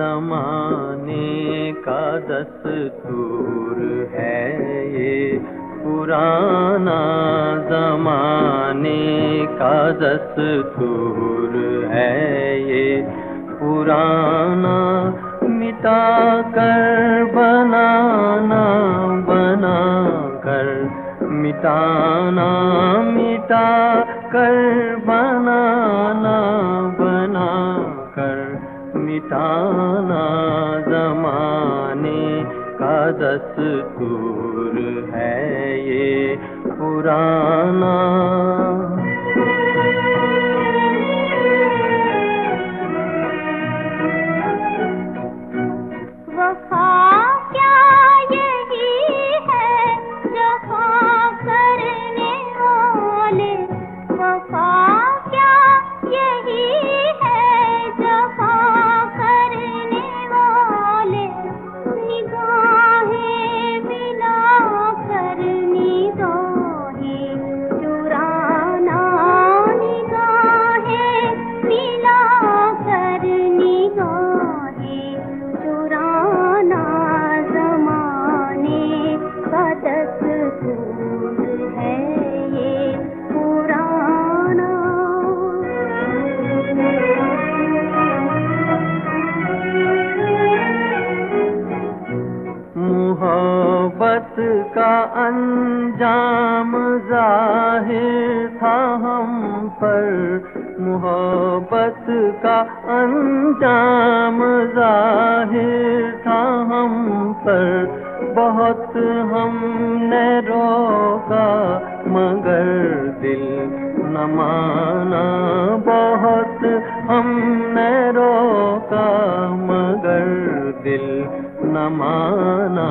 जमाने का दस्तूर है ये। पुराना जमाने का दस्तूर है ये। पुराना मिटा कर बनाना बना कर मिटाना मिटा कर बनाना मिटाना जमाने का दस्तूर है ये पुराना। मोहब्बत का अंजाम ज़ाहिर था हम पर। मोहब्बत का अंजाम ज़ाहिर था हम पर। बहुत हमने रोका, मगर दिल न माना। बहुत हमने न माना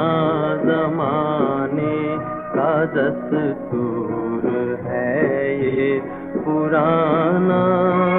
जमाने का दस्तूर है ये पुराना